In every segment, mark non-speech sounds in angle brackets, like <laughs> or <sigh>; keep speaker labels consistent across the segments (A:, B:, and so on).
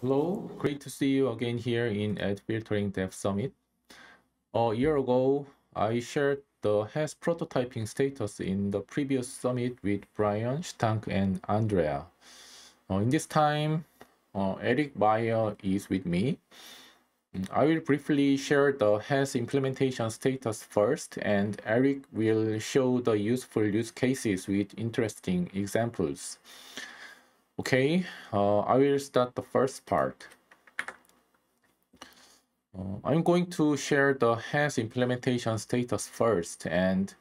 A: Hello, great to see you again here in Ad Filtering Dev Summit. A year ago, I shared the HAS prototyping status in the previous summit with Brian, Stank, and Andrea. Uh, in this time, uh, Eric Meyer is with me. I will briefly share the HAS implementation status first, and Eric will show the useful use cases with interesting examples. Okay, uh, I will start the first part. Uh, I'm going to share the HAS implementation status first, and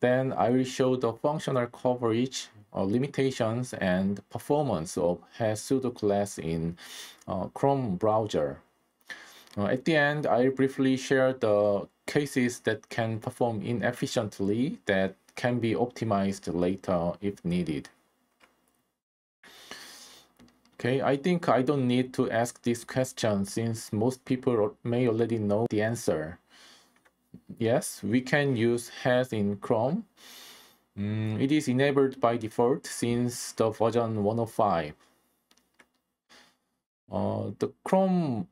A: then I will show the functional coverage, uh, limitations, and performance of HAS pseudo class in uh, Chrome browser. Uh, at the end, I'll briefly share the cases that can perform inefficiently that can be optimized later if needed. Okay, I think I don't need to ask this question since most people may already know the answer. Yes, we can use HAS in Chrome. Mm, it is enabled by default since the version 105. Uh, the Chrome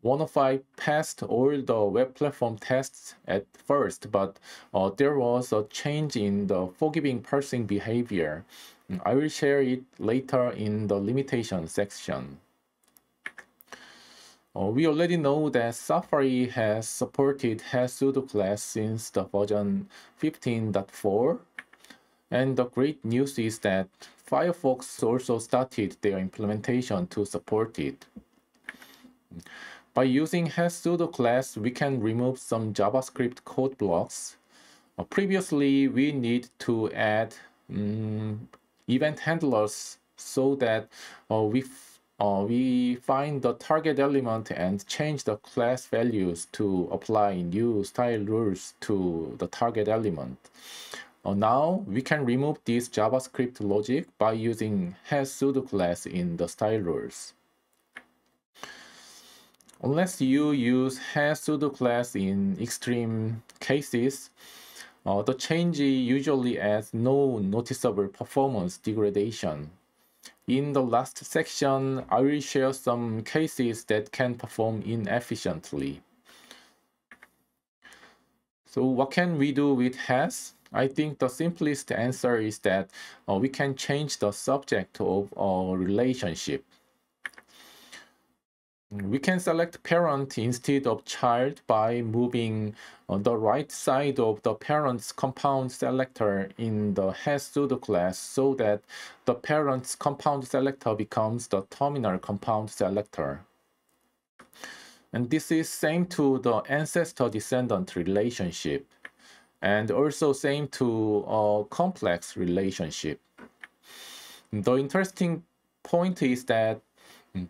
A: 105 passed all the web platform tests at first, but uh, there was a change in the forgiving parsing behavior. I will share it later in the limitation section. Uh, we already know that Safari has supported HAS pseudo class since the version 15.4. And the great news is that Firefox also started their implementation to support it. By using HAS pseudo class, we can remove some JavaScript code blocks. Uh, previously, we need to add um, event handlers so that uh, we uh, we find the target element and change the class values to apply new style rules to the target element. Uh, now we can remove this JavaScript logic by using HAS pseudo class in the style rules. Unless you use HAS pseudo class in extreme cases, uh, the change usually adds no noticeable performance degradation. In the last section, I will share some cases that can perform inefficiently. So what can we do with HAS? I think the simplest answer is that uh, we can change the subject of a relationship. We can select parent instead of child by moving on the right side of the parent's compound selector in the HAS pseudo class so that the parent's compound selector becomes the terminal compound selector. And this is same to the ancestor-descendant relationship and also same to a complex relationship. The interesting point is that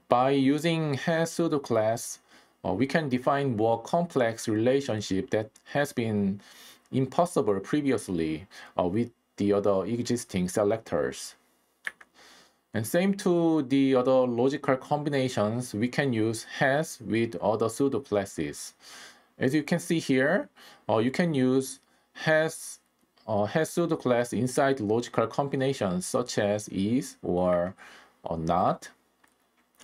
A: by using HAS pseudo class, uh, we can define more complex relationship that has been impossible previously uh, with the other existing selectors. And same to the other logical combinations, we can use HAS with other pseudo classes. As you can see here, uh, you can use HAS, uh, HAS pseudo class inside logical combinations such as is or, or not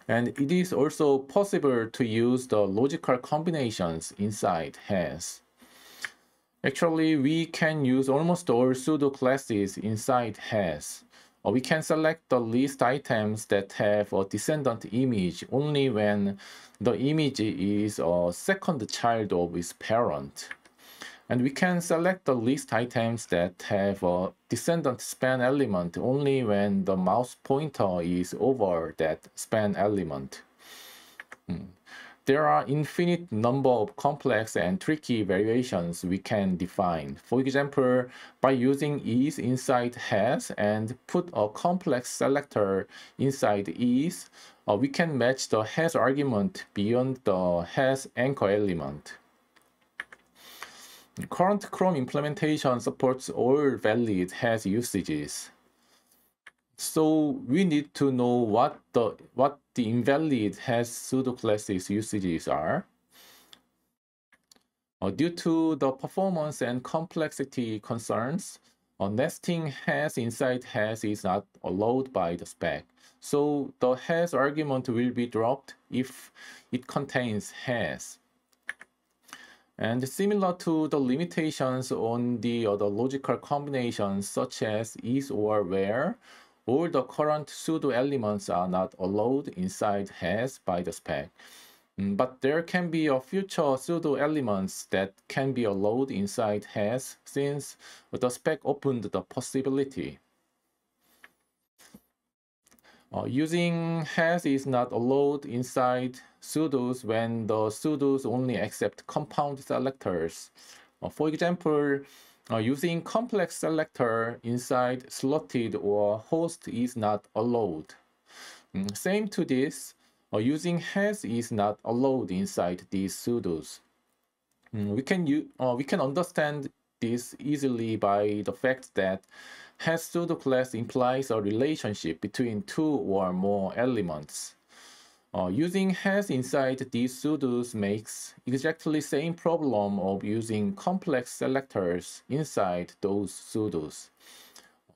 A: and it is also possible to use the logical combinations inside HAS. Actually, we can use almost all pseudo classes inside HAS. Or we can select the list items that have a descendant image only when the image is a second child of its parent. And we can select the list items that have a descendant span element only when the mouse pointer is over that span element. Hmm. There are infinite number of complex and tricky variations we can define. For example, by using is inside has and put a complex selector inside is, uh, we can match the has argument beyond the has anchor element. Current Chrome implementation supports all valid HAS usages. So we need to know what the what the invalid HAS pseudo classes usages are. Uh, due to the performance and complexity concerns, a nesting has inside has is not allowed by the spec. So the has argument will be dropped if it contains has. And similar to the limitations on the other logical combinations such as is or where, all the current pseudo elements are not allowed inside has by the spec. Mm, but there can be a future pseudo elements that can be allowed inside has since the spec opened the possibility. Uh, using has is not allowed inside pseudos when the pseudos only accept compound selectors. Uh, for example, uh, using complex selector inside slotted or host is not allowed. Mm, same to this, uh, using has is not allowed inside these pseudos. Mm, we can uh, we can understand this easily by the fact that has pseudo class implies a relationship between two or more elements. Uh, using has inside these pseudos makes exactly same problem of using complex selectors inside those pseudos.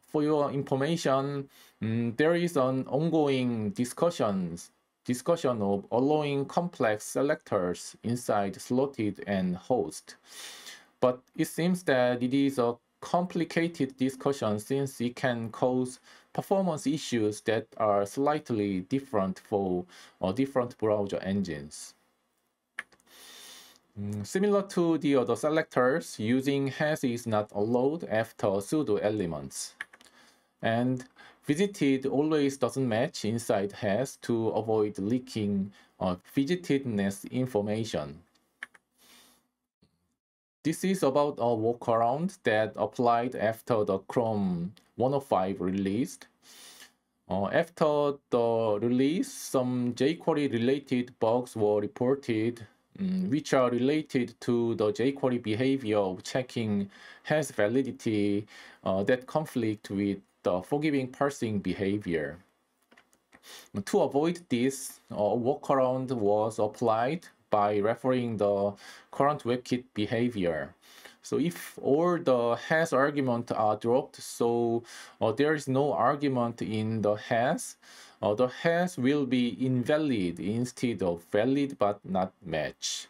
A: For your information, um, there is an ongoing discussions discussion of allowing complex selectors inside slotted and host. But it seems that it is a complicated discussion since it can cause performance issues that are slightly different for uh, different browser engines. Mm, similar to the other selectors, using has is not allowed after pseudo elements. And visited always doesn't match inside has to avoid leaking uh, visitedness information. This is about a workaround that applied after the Chrome 105 released. Uh, after the release, some jQuery related bugs were reported, um, which are related to the jQuery behavior of checking has validity uh, that conflict with the forgiving parsing behavior. To avoid this, a workaround was applied by referring the current WebKit behavior. So if all the has argument are dropped, so uh, there is no argument in the has, uh, the has will be invalid instead of valid but not match.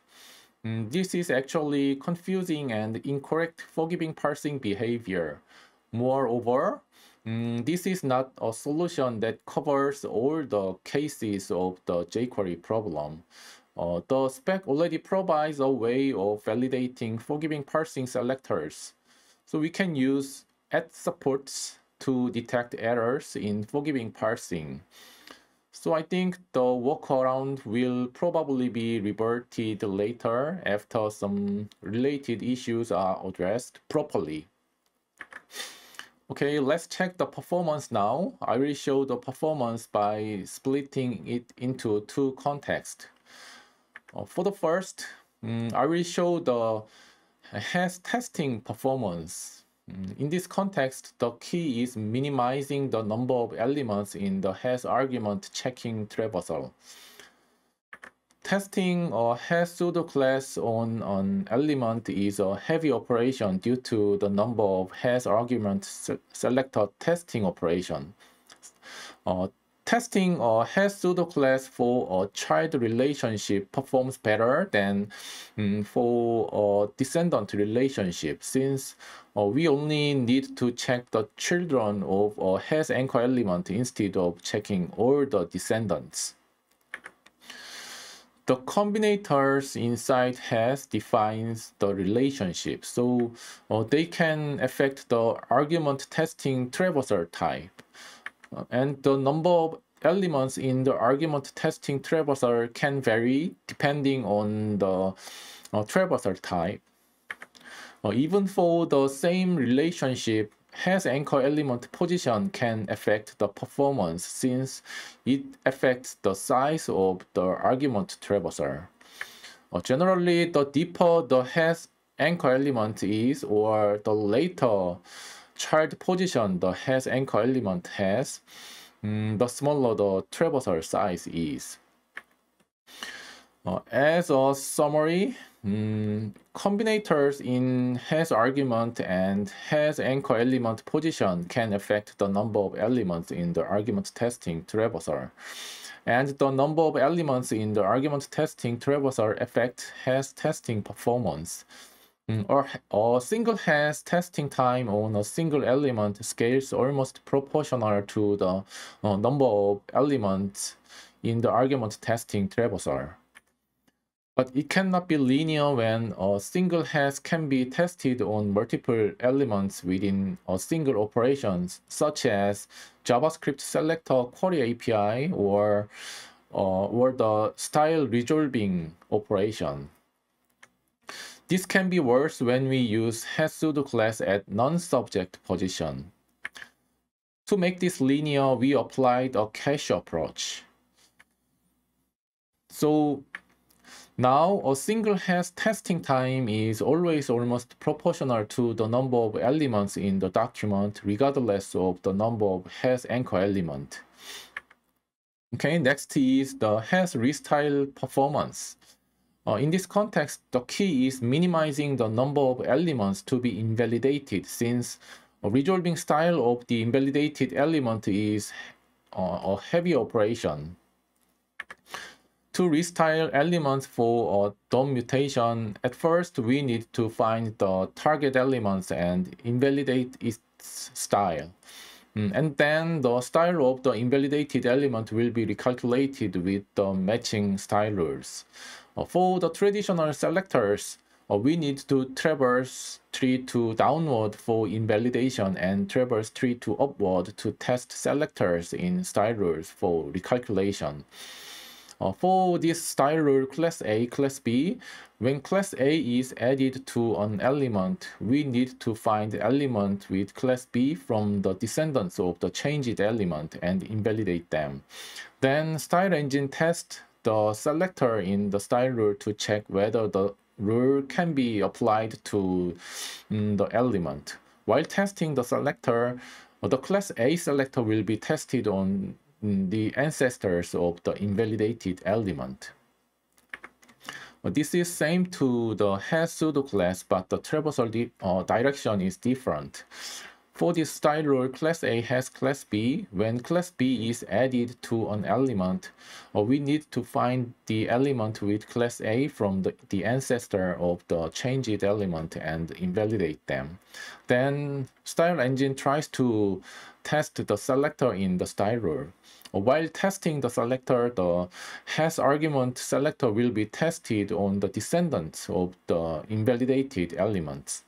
A: Mm, this is actually confusing and incorrect forgiving parsing behavior. Moreover, Mm, this is not a solution that covers all the cases of the jQuery problem. Uh, the spec already provides a way of validating forgiving parsing selectors. So we can use at supports to detect errors in forgiving parsing. So I think the workaround will probably be reverted later after some related issues are addressed properly. Okay, let's check the performance now. I will show the performance by splitting it into two contexts. Uh, for the first, um, I will show the has testing performance. Um, in this context, the key is minimizing the number of elements in the has argument checking traversal testing a has pseudo class on an element is a heavy operation due to the number of has argument se selector testing operation. Uh, testing a has pseudo class for a child relationship performs better than um, for a descendant relationship since uh, we only need to check the children of a has anchor element instead of checking all the descendants. The combinators inside has defines the relationship, so uh, they can affect the argument testing traversal type. And the number of elements in the argument testing traversal can vary depending on the uh, traversal type. Uh, even for the same relationship, has anchor element position can affect the performance since it affects the size of the argument traversal. Uh, generally, the deeper the has anchor element is or the later child position the has anchor element has, um, the smaller the traversal size is. Uh, as a summary, um, combinators in has argument and has anchor element position can affect the number of elements in the argument testing traversal. And the number of elements in the argument testing traversal affect has testing performance. Um, or single has testing time on a single element scales almost proportional to the uh, number of elements in the argument testing traversal. But it cannot be linear when a single has can be tested on multiple elements within a single operation, such as JavaScript selector query API or, uh, or the style resolving operation. This can be worse when we use pseudo class at non-subject position. To make this linear, we applied a cache approach. So now, a single has testing time is always almost proportional to the number of elements in the document, regardless of the number of has anchor element. Okay, next is the has restyle performance. Uh, in this context, the key is minimizing the number of elements to be invalidated since a resolving style of the invalidated element is uh, a heavy operation to restyle elements for a DOM mutation, at first we need to find the target elements and invalidate its style. Mm, and then the style of the invalidated element will be recalculated with the matching style rules. Uh, for the traditional selectors, uh, we need to traverse tree to downward for invalidation and traverse tree to upward to test selectors in style rules for recalculation. Uh, for this style rule class A, class B, when class A is added to an element, we need to find element with class B from the descendants of the changed element and invalidate them. Then style engine test the selector in the style rule to check whether the rule can be applied to um, the element. While testing the selector, the class A selector will be tested on the ancestors of the invalidated element. This is same to the has pseudo class, but the traversal uh, direction is different. For this style rule, class A has class B. When class B is added to an element, uh, we need to find the element with class A from the, the ancestor of the changed element and invalidate them. Then style engine tries to test the selector in the style rule. While testing the selector, the has argument selector will be tested on the descendants of the invalidated elements.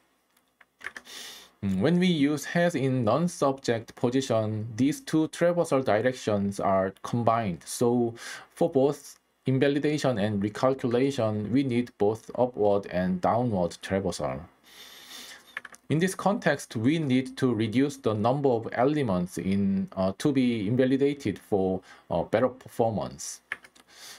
A: Mm, when we use has in non-subject position, these two traversal directions are combined. So for both invalidation and recalculation, we need both upward and downward traversal. In this context, we need to reduce the number of elements in uh, to be invalidated for uh, better performance.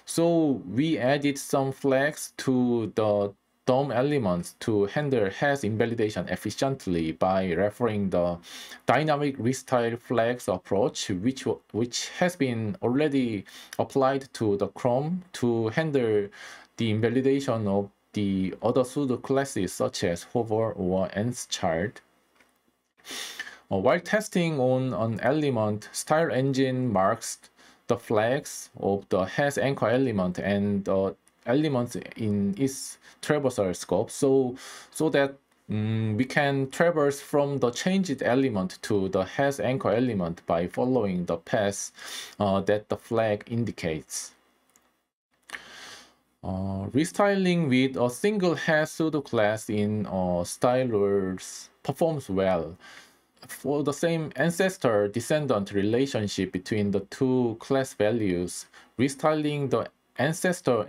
A: So we added some flags to the DOM elements to handle has invalidation efficiently by referring the dynamic restyle flags approach, which, which has been already applied to the Chrome to handle the invalidation of the other pseudo classes such as hover or nth child. Uh, while testing on an element, style engine marks the flags of the has anchor element and the elements in its traversal scope so so that um, we can traverse from the changed element to the has anchor element by following the path uh, that the flag indicates. Uh, restyling with a single has pseudo class in uh, stylers performs well. For the same ancestor descendant relationship between the two class values, restyling the ancestor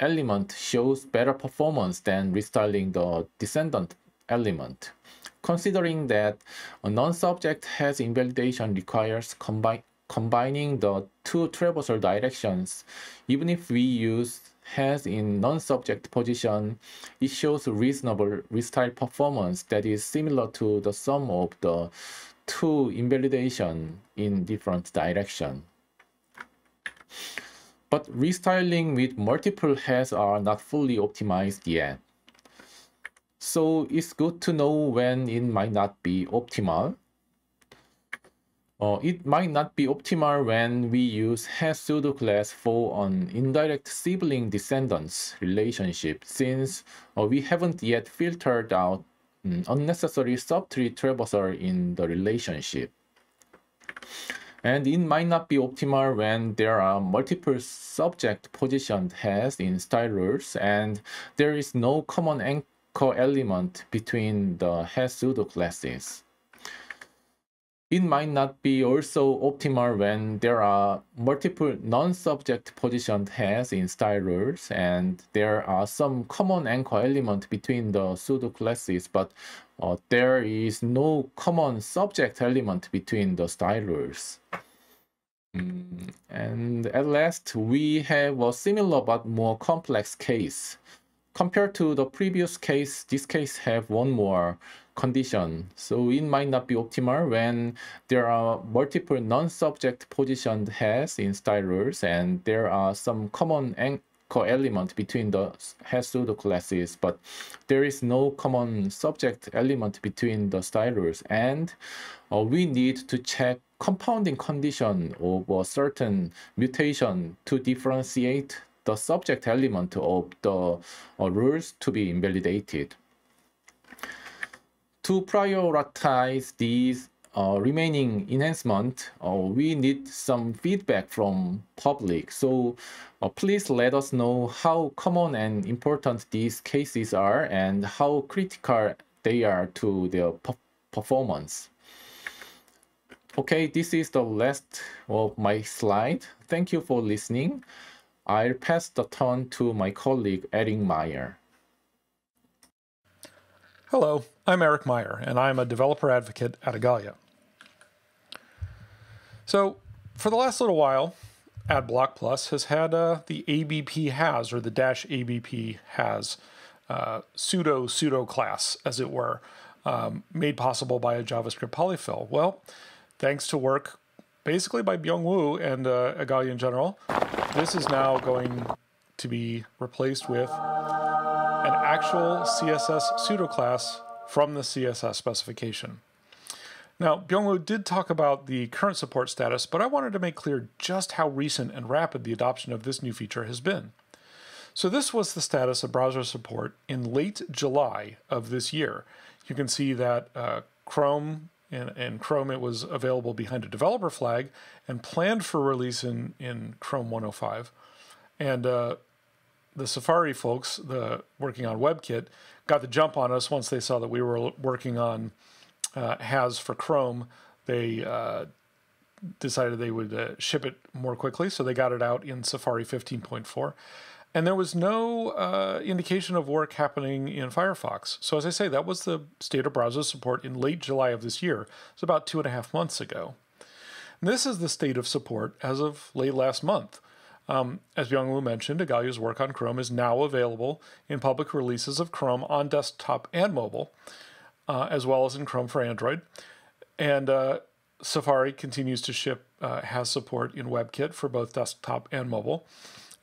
A: element shows better performance than restyling the descendant element. Considering that a non-subject has invalidation requires combi combining the two traversal directions, even if we use has in non-subject position, it shows reasonable restyle performance that is similar to the sum of the two invalidation in different direction. But restyling with multiple heads are not fully optimized yet. So it's good to know when it might not be optimal. Uh, it might not be optimal when we use head pseudo class for an indirect sibling descendants relationship since uh, we haven't yet filtered out um, unnecessary subtree traversal in the relationship. And it might not be optimal when there are multiple subject positioned heads in style rules and there is no common anchor element between the head pseudo classes. It might not be also optimal when there are multiple non-subject positioned heads in style rules and there are some common anchor element between the pseudo classes, but uh, there is no common subject element between the style rules. Mm, and at last, we have a similar but more complex case. Compared to the previous case, this case have one more condition. So it might not be optimal when there are multiple non-subject positioned heads in style rules and there are some common anchor element between the head pseudo classes, but there is no common subject element between the style rules. And uh, we need to check compounding condition of a certain mutation to differentiate the subject element of the uh, rules to be invalidated to prioritize these uh, remaining enhancement, uh, we need some feedback from public. So uh, please let us know how common and important these cases are and how critical they are to their performance. Okay, this is the last of my slide. Thank you for listening. I'll pass the turn to my colleague Eric Meyer.
B: Hello, I'm Eric Meyer, and I'm a developer advocate at Igalia. So, for the last little while, AdBlock Plus has had uh, the ABP has, or the dash ABP has, uh, pseudo pseudo class, as it were, um, made possible by a JavaScript polyfill. Well, thanks to work basically by Byungwoo and uh, Igalia in general, this is now going to be replaced with actual CSS pseudo class from the CSS specification. Now, Byungwoo did talk about the current support status, but I wanted to make clear just how recent and rapid the adoption of this new feature has been. So this was the status of browser support in late July of this year. You can see that uh, Chrome, in, Chrome it was available behind a developer flag and planned for release in, in Chrome 105. And uh, the Safari folks, the working on WebKit, got the jump on us once they saw that we were working on uh, has for Chrome. They uh, decided they would uh, ship it more quickly, so they got it out in Safari 15.4. And there was no uh, indication of work happening in Firefox. So, as I say, that was the state of browser support in late July of this year. It's about two and a half months ago. And this is the state of support as of late last month. Um, as Byungwoo mentioned, Igalia's work on Chrome is now available in public releases of Chrome on desktop and mobile, uh, as well as in Chrome for Android. And uh, Safari continues to ship, uh, has support in WebKit for both desktop and mobile.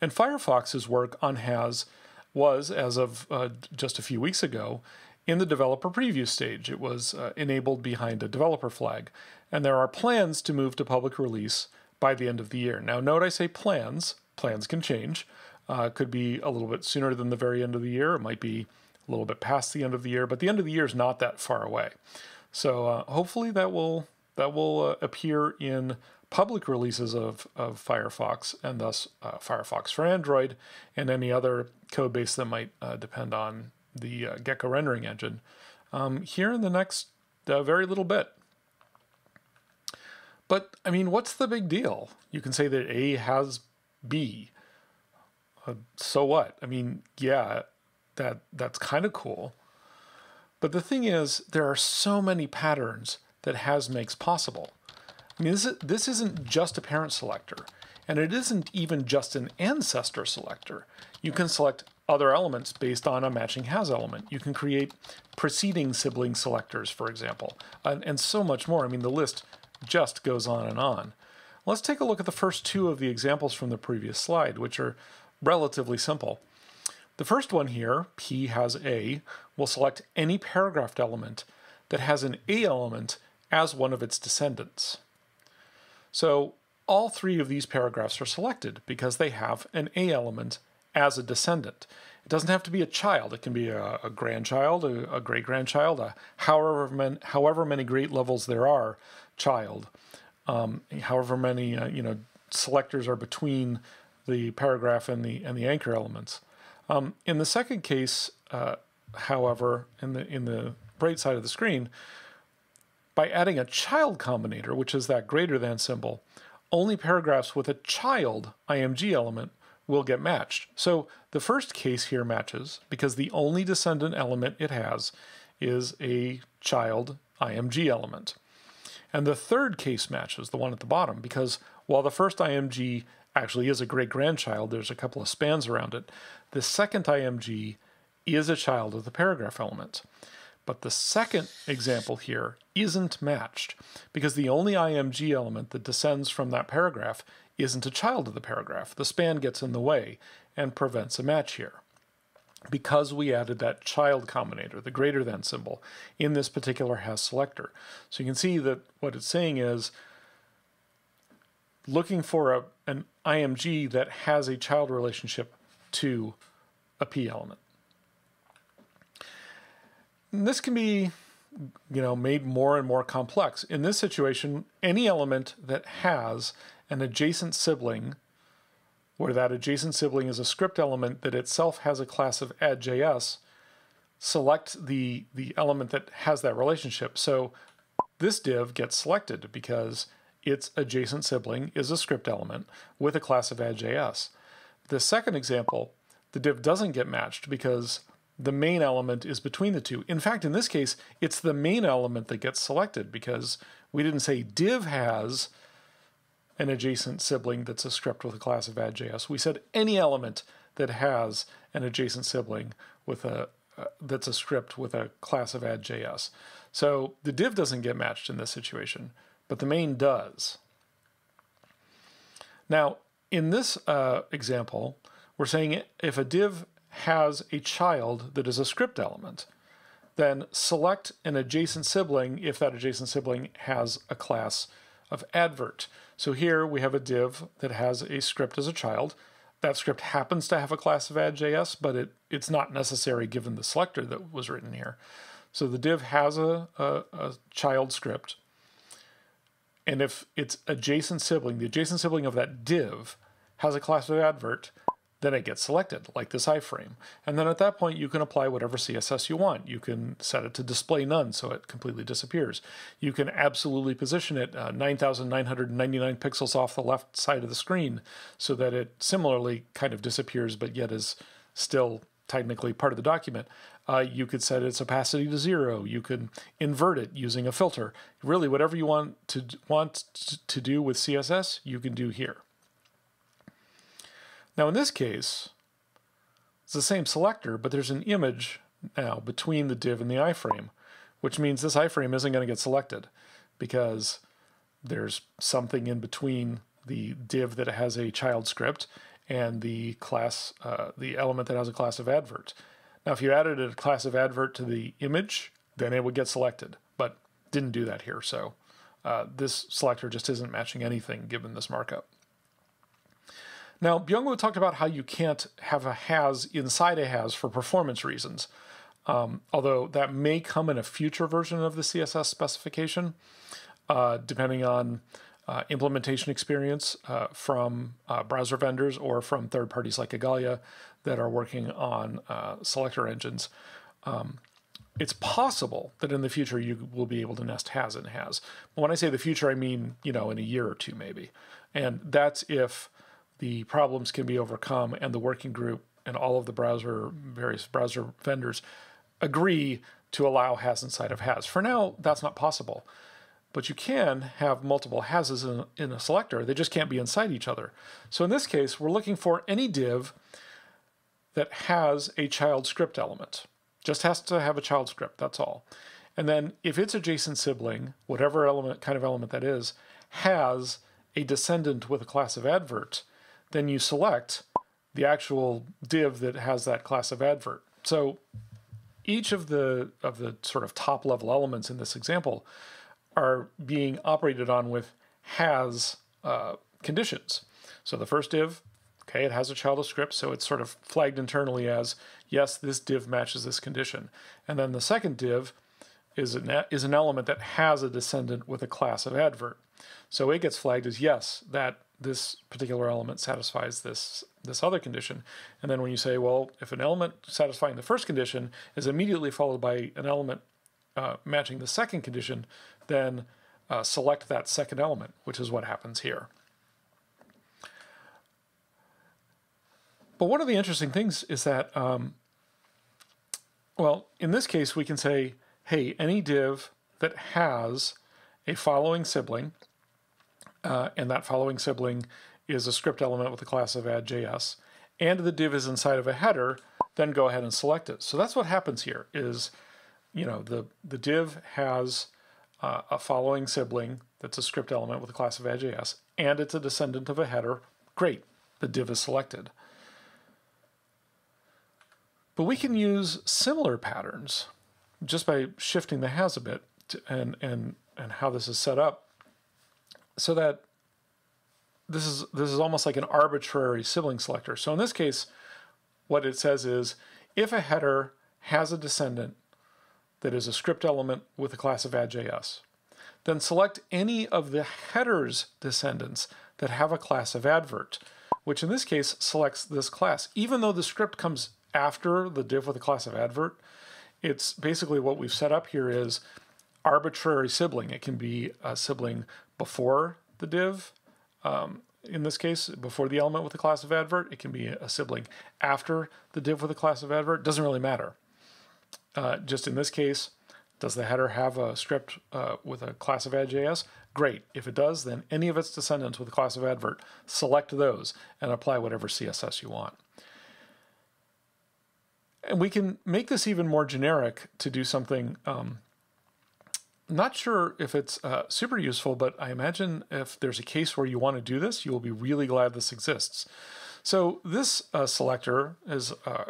B: And Firefox's work on has was, as of uh, just a few weeks ago, in the developer preview stage. It was uh, enabled behind a developer flag. And there are plans to move to public release by the end of the year. Now, note I say plans. Plans can change. Uh, could be a little bit sooner than the very end of the year. It might be a little bit past the end of the year, but the end of the year is not that far away. So uh, hopefully that will that will uh, appear in public releases of, of Firefox and thus uh, Firefox for Android and any other code base that might uh, depend on the uh, Gecko rendering engine um, here in the next very little bit. But I mean, what's the big deal? You can say that A has B. Uh, so what? I mean, yeah, that that's kind of cool. But the thing is, there are so many patterns that has makes possible. I mean, this, is, this isn't just a parent selector, and it isn't even just an ancestor selector. You can select other elements based on a matching has element. You can create preceding sibling selectors, for example, and, and so much more. I mean, the list just goes on and on. Let's take a look at the first two of the examples from the previous slide, which are relatively simple. The first one here, P has A, will select any paragraphed element that has an A element as one of its descendants. So all three of these paragraphs are selected because they have an A element as a descendant. It doesn't have to be a child. It can be a, a grandchild, a, a great grandchild, however however many great levels there are, child. Um, however many uh, you know selectors are between the paragraph and the and the anchor elements. Um, in the second case, uh, however, in the in the right side of the screen, by adding a child combinator, which is that greater than symbol, only paragraphs with a child IMG element will get matched. So the first case here matches because the only descendant element it has is a child IMG element. And the third case matches, the one at the bottom, because while the first IMG actually is a great grandchild, there's a couple of spans around it, the second IMG is a child of the paragraph element. But the second example here isn't matched because the only IMG element that descends from that paragraph isn't a child of the paragraph. The span gets in the way and prevents a match here. Because we added that child combinator, the greater than symbol, in this particular has selector. So you can see that what it's saying is looking for a, an IMG that has a child relationship to a P element. And this can be you know made more and more complex. In this situation, any element that has an adjacent sibling, where that adjacent sibling is a script element that itself has a class of add.js, select the, the element that has that relationship. So this div gets selected because its adjacent sibling is a script element with a class of add.js. The second example, the div doesn't get matched because the main element is between the two. In fact, in this case, it's the main element that gets selected because we didn't say div has an adjacent sibling that's a script with a class of add.js. We said any element that has an adjacent sibling with a uh, that's a script with a class of add.js. So the div doesn't get matched in this situation, but the main does. Now, in this uh, example, we're saying if a div has a child that is a script element, then select an adjacent sibling if that adjacent sibling has a class of advert. So here we have a div that has a script as a child. That script happens to have a class of add.js, but it, it's not necessary given the selector that was written here. So the div has a, a, a child script. And if its adjacent sibling, the adjacent sibling of that div, has a class of advert, then it gets selected, like this iframe. And then at that point, you can apply whatever CSS you want. You can set it to display none, so it completely disappears. You can absolutely position it uh, 9,999 pixels off the left side of the screen, so that it similarly kind of disappears, but yet is still technically part of the document. Uh, you could set its opacity to zero. You could invert it using a filter. Really, whatever you want to want to do with CSS, you can do here. Now in this case, it's the same selector, but there's an image now between the div and the iframe, which means this iframe isn't going to get selected because there's something in between the div that has a child script and the class, uh, the element that has a class of advert. Now, if you added a class of advert to the image, then it would get selected, but didn't do that here. So uh, this selector just isn't matching anything given this markup. Now, Byungwoo talked about how you can't have a has inside a has for performance reasons, um, although that may come in a future version of the CSS specification, uh, depending on uh, implementation experience uh, from uh, browser vendors or from third parties like Igalia that are working on uh, selector engines. Um, it's possible that in the future you will be able to nest has and has. But When I say the future, I mean, you know, in a year or two maybe. And that's if the problems can be overcome and the working group and all of the browser various browser vendors agree to allow has inside of has. For now, that's not possible. But you can have multiple hases in, in a selector. They just can't be inside each other. So in this case, we're looking for any div that has a child script element. Just has to have a child script, that's all. And then if its a adjacent sibling, whatever element kind of element that is, has a descendant with a class of advert, then you select the actual div that has that class of advert. So each of the of the sort of top level elements in this example are being operated on with has uh, conditions. So the first div, okay, it has a child of script, so it's sort of flagged internally as yes, this div matches this condition. And then the second div is an, is an element that has a descendant with a class of advert. So it gets flagged as yes, that this particular element satisfies this this other condition. And then when you say, well, if an element satisfying the first condition is immediately followed by an element uh, matching the second condition, then uh, select that second element, which is what happens here. But one of the interesting things is that, um, well, in this case, we can say, hey, any div that has a following sibling, uh, and that following sibling is a script element with the class of add.js, and the div is inside of a header, then go ahead and select it. So that's what happens here is, you know, the, the div has uh, a following sibling that's a script element with a class of add.js, and it's a descendant of a header. Great, the div is selected. But we can use similar patterns just by shifting the has a bit to, and, and, and how this is set up so that this is this is almost like an arbitrary sibling selector. So in this case, what it says is if a header has a descendant that is a script element with a class of add.js, then select any of the header's descendants that have a class of advert, which in this case selects this class. Even though the script comes after the div with a class of advert, it's basically what we've set up here is arbitrary sibling. It can be a sibling before the div, um, in this case, before the element with the class of advert. It can be a sibling after the div with a class of advert. Doesn't really matter. Uh, just in this case, does the header have a script uh, with a class of add.js? Great. If it does, then any of its descendants with a class of advert, select those and apply whatever CSS you want. And we can make this even more generic to do something um, not sure if it's uh, super useful, but I imagine if there's a case where you want to do this, you will be really glad this exists. So this uh, selector is uh,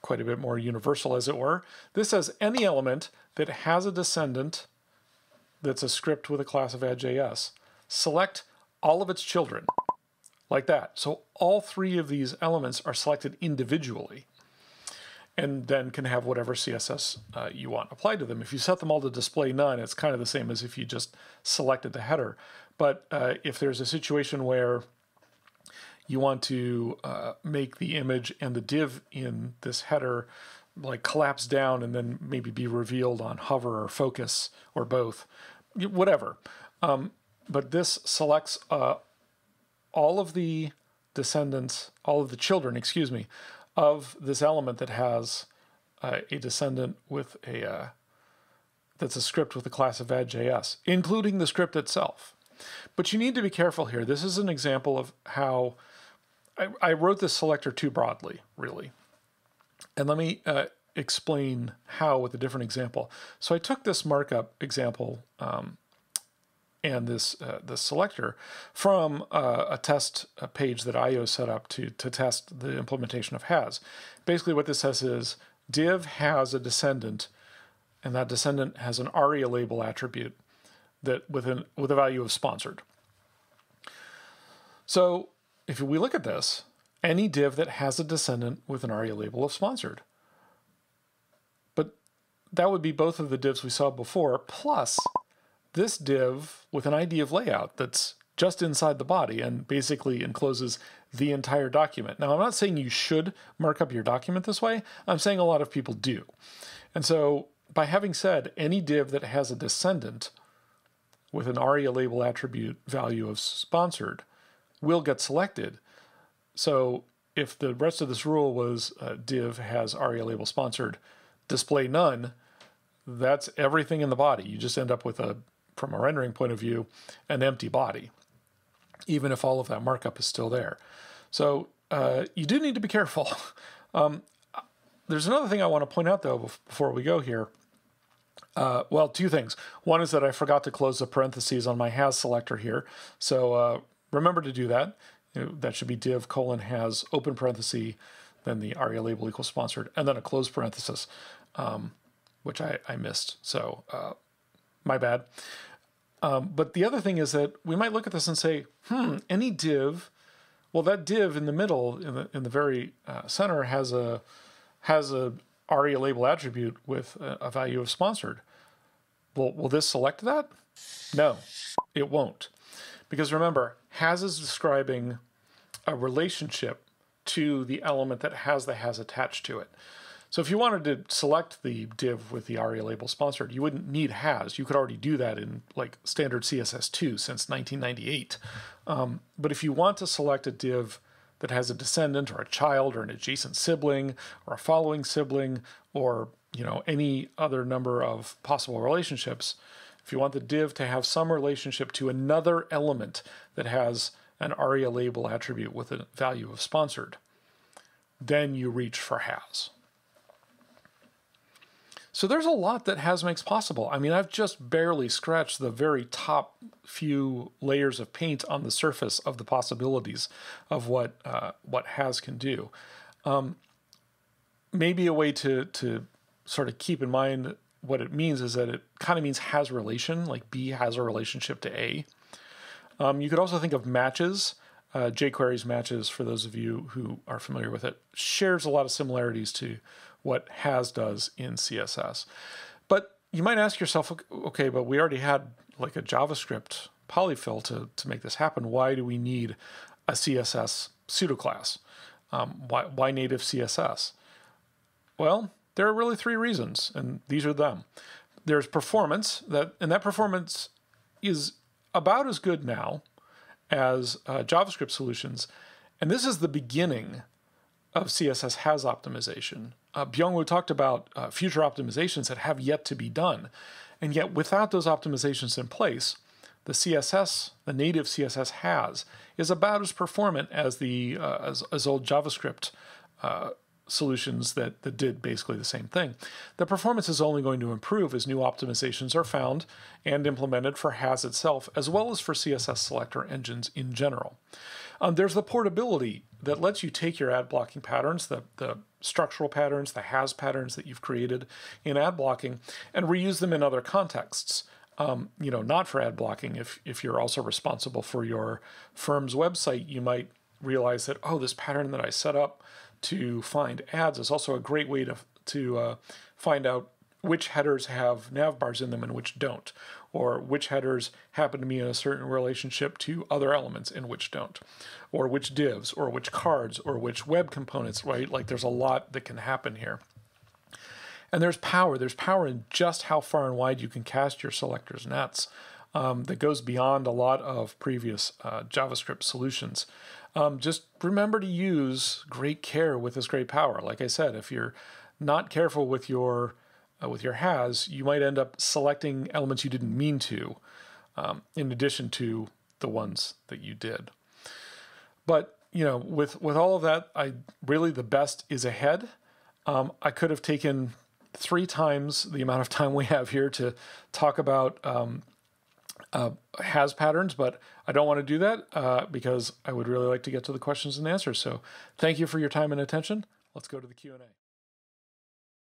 B: quite a bit more universal, as it were. This says any element that has a descendant that's a script with a class of add.js. Select all of its children, like that. So all three of these elements are selected individually and then can have whatever CSS uh, you want applied to them. If you set them all to display none, it's kind of the same as if you just selected the header. But uh, if there's a situation where you want to uh, make the image and the div in this header like collapse down and then maybe be revealed on hover or focus or both, whatever. Um, but this selects uh, all of the descendants, all of the children, excuse me, of this element that has uh, a descendant with a uh, that's a script with a class of add.js, including the script itself. But you need to be careful here. This is an example of how I, I wrote this selector too broadly, really. And let me uh, explain how with a different example. So I took this markup example um, and this uh, this selector from uh, a test page that eyeo set up to to test the implementation of has. Basically, what this says is div has a descendant, and that descendant has an aria label attribute that with an with a value of sponsored. So if we look at this, any div that has a descendant with an aria label of sponsored. But that would be both of the divs we saw before, plus this div with an ID of layout that's just inside the body and basically encloses the entire document. Now, I'm not saying you should mark up your document this way. I'm saying a lot of people do. And so by having said any div that has a descendant with an ARIA label attribute value of sponsored will get selected. So if the rest of this rule was uh, div has ARIA label sponsored, display none, that's everything in the body. You just end up with a from a rendering point of view, an empty body, even if all of that markup is still there. So uh, you do need to be careful. <laughs> Um, there's another thing I want to point out, though, before we go here. Uh, well, two things. One is that I forgot to close the parentheses on my has selector here. So uh, remember to do that. That should be div colon has open parenthesis, then the ARIA label equals sponsored, and then a close parenthesis, um, which I, I missed. So uh, my bad. Um, but the other thing is that we might look at this and say, hmm, any div, well, that div in the middle, in the in the very uh, center, has a has a ARIA label attribute with a, a value of sponsored. Well, will this select that? No, it won't. Because remember, has is describing a relationship to the element that has the has attached to it. So if you wanted to select the div with the ARIA label sponsored, you wouldn't need has. You could already do that in like standard CSS2 since 1998. Um, but if you want to select a div that has a descendant or a child or an adjacent sibling or a following sibling or you know any other number of possible relationships, if you want the div to have some relationship to another element that has an ARIA label attribute with a value of sponsored, then you reach for has. So there's a lot that has makes possible. I mean, I've just barely scratched the very top few layers of paint on the surface of the possibilities of what uh, what has can do. Um, maybe a way to to sort of keep in mind what it means is that it kind of means has relation, like B has a relationship to A. Um, you could also think of matches. Uh, jQuery's matches, for those of you who are familiar with it, shares a lot of similarities to what has does in CSS. But you might ask yourself, okay, but we already had like a JavaScript polyfill to, to make this happen. Why do we need a CSS pseudoclass? Um, why, why native CSS? Well, there are really three reasons, and these are them. There's performance, that and that performance is about as good now as uh, JavaScript solutions, and this is the beginning of CSS has optimization. Uh, Byungwoo talked about uh, future optimizations that have yet to be done. And yet, without those optimizations in place, the CSS, the native CSS has, is about as performant as the uh, as, as old JavaScript uh, solutions that, that did basically the same thing. The performance is only going to improve as new optimizations are found and implemented for has itself, as well as for CSS selector engines in general. Um, there's the portability that lets you take your ad blocking patterns, the, the structural patterns, the has patterns that you've created in ad blocking, and reuse them in other contexts. Um, you know, not for ad blocking. If if you're also responsible for your firm's website, you might realize that oh, this pattern that I set up to find ads is also a great way to to uh, find out which headers have nav bars in them and which don't, or which headers happen to be in a certain relationship to other elements and which don't, or which divs, or which cards, or which web components, right? Like there's a lot that can happen here. And there's power. There's power in just how far and wide you can cast your selectors nets um, that goes beyond a lot of previous uh, JavaScript solutions. Um, just remember to use great care with this great power. Like I said, if you're not careful with your uh, with your has, you might end up selecting elements you didn't mean to, um, in addition to the ones that you did. But you know, with with all of that, I really the best is ahead. Um, I could have taken three times the amount of time we have here to talk about um, uh, has patterns, but I don't want to do that uh, because I would really like to get to the questions and answers. So, thank you for your time and attention. Let's go to the Q and A.